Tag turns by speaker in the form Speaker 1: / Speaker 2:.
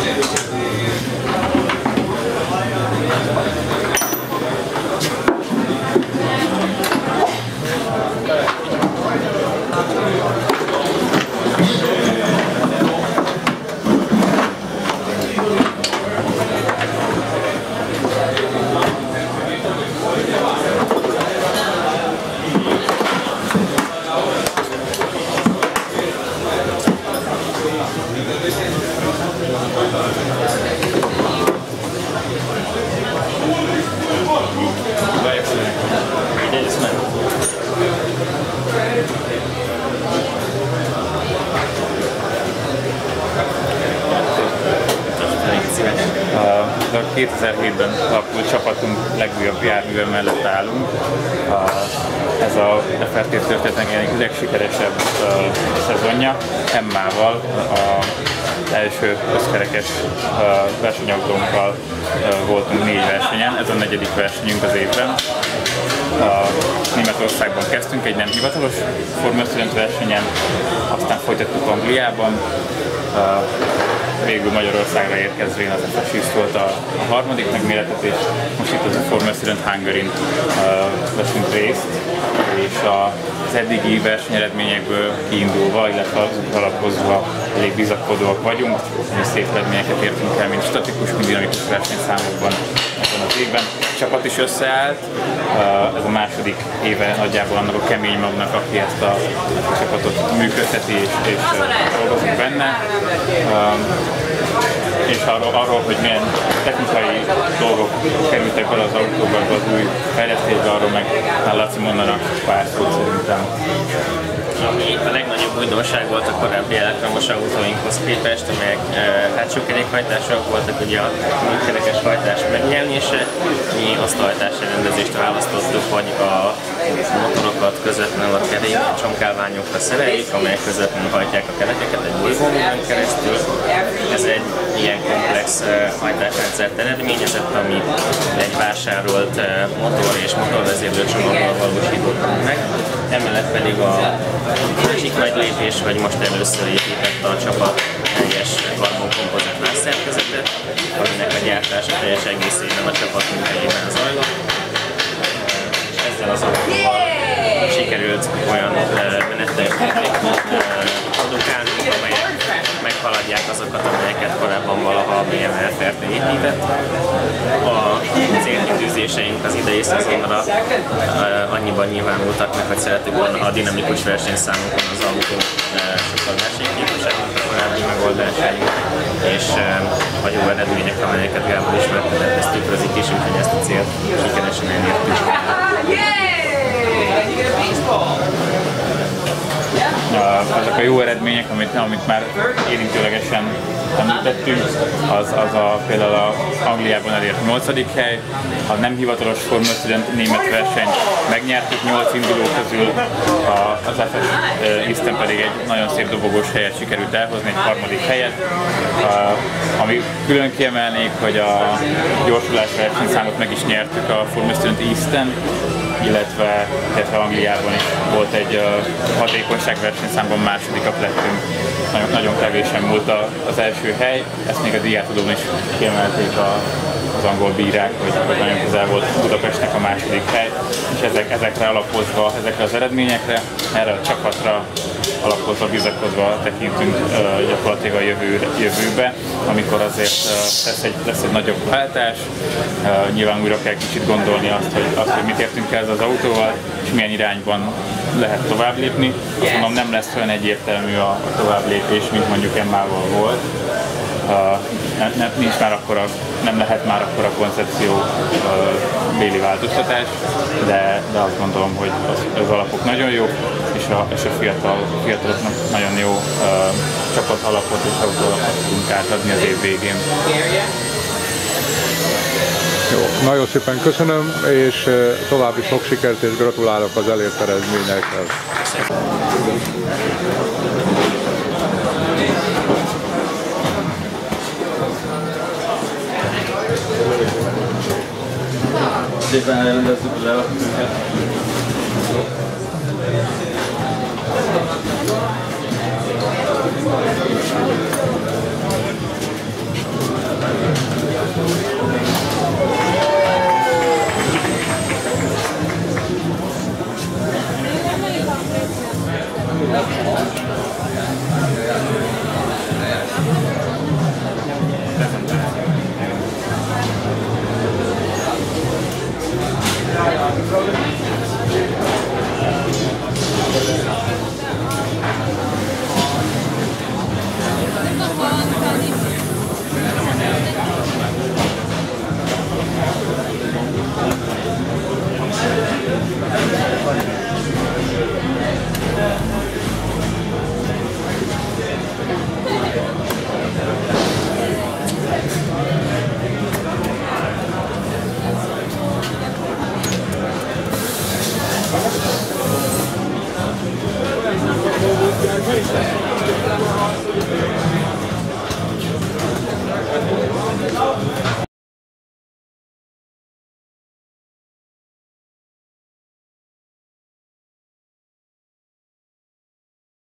Speaker 1: A 2007-ben alakult csapatunk legújabb járműve mellett állunk. Ez a FRT történetek egyik legsikeresebb szezonja. Emmával az első összkerekes versenyautónkkal voltunk négy versenyen, ez a negyedik versenyünk az évben. Németországban kezdtünk egy nem hivatalos Formula versenyen, aztán folytattuk Angliában, végül Magyarországra érkezvén az FSIS volt a, a harmadik megméretetés, most itt az a Formula Student hungary uh, veszünk részt, és a, az eddigi versenyeredményekből kiindulva, illetve az alapozva elég bizakodóak vagyunk, és szép eredményeket értünk el, mint statikus, mint dinamikus versenyszámokban ebben az évben. A csapat is összeállt, uh, ez a második éve nagyjából annak a kemény magnak, aki ezt a, a csapatot működteti és, és uh, dolgozunk benne. Um, és arról, arról, hogy milyen technikai dolgok kerültek bele az autóba, az új fejlesztésbe, arról meg már Laci mondanak pár szót szerintem.
Speaker 2: Ami a legnagyobb újdonság volt a korábbi elektromos autóinkhoz képest, amelyek e, hátsó kerékhajtások voltak, ugye a kerekes hajtás megnyelnése. Mi osztóhajtás rendezést választottuk, hogy a motorokat közvetlenül a kerék csonkálványokra szereljük, amelyek közvetlenül hajtják a kerekeket egy bolygóművön keresztül. Ez egy ilyen komplex hajtásrendszert eredményezett, ami egy vásárolt uh, motor és motorvezérlő csomaggal valósítottunk meg. Emellett pedig a másik nagy lépés, hogy most először épített a csapat teljes karbonkompozit szerkezetet, aminek a gyártása teljes egészében a csapat munkahelyében zajlott. És ezzel az autóval sikerült olyan meneteket produkálni, amelyek meghaladják azokat, amelyeket korábban valaha a BMW FRT épített. A célkitűzéseink az idei szezonra annyiban nyilvánultak meg, hogy szeretük volna a dinamikus versenyszámokon az autó sokkal versenyképesebb, megoldásaink, és a jó eredmények, amelyeket Gábor ismertetett, ezt tükrözik is, úgyhogy ezt a célt sikeresen elértük.
Speaker 1: azok a jó eredmények, amit, amit már érintőlegesen említettünk, az, az a, például a Angliában elért 8. hely, a nem hivatalos Formula Student német verseny megnyertük 8 induló közül, a, az FS Isten pedig egy nagyon szép dobogós helyet sikerült elhozni, egy harmadik helyet. A, ami külön kiemelnék, hogy a gyorsulás versenyszámot meg is nyertük a Formula Student East-en, illetve, illetve Angliában is volt egy uh, hatékonyság versenyszámban másodikak lettünk. Nagyon, nagyon kevésen múlt az első hely, ezt még a diátodón is kiemelték a, az angol bírák, hogy, nagyon közel volt Budapestnek a második hely, és ezek, ezekre alapozva, ezekre az eredményekre, erre a csapatra alapozva, bizakodva tekintünk uh, gyakorlatilag a jövő, jövőbe, amikor azért uh, lesz, egy, lesz egy nagyobb váltás. Uh, nyilván újra kell kicsit gondolni azt, hogy, azt, hogy mit értünk el az autóval, és milyen irányban lehet tovább lépni. Azt mondom, nem lesz olyan egyértelmű a, a tovább lépés, mint mondjuk Emmával volt. Uh, ne, ne, nincs már akkora, nem lehet már akkor a koncepció uh, béli változtatás, de, de azt gondolom, hogy az, az alapok nagyon jó, és a, és a fiatal, fiataloknak nagyon jó uh, csapat alapot és autóalapot tudunk átadni az év végén.
Speaker 3: Jó, nagyon szépen köszönöm, és további sok sikert és gratulálok az elért eredményekhez.
Speaker 4: Defenderam da Supergela.
Speaker 5: Thank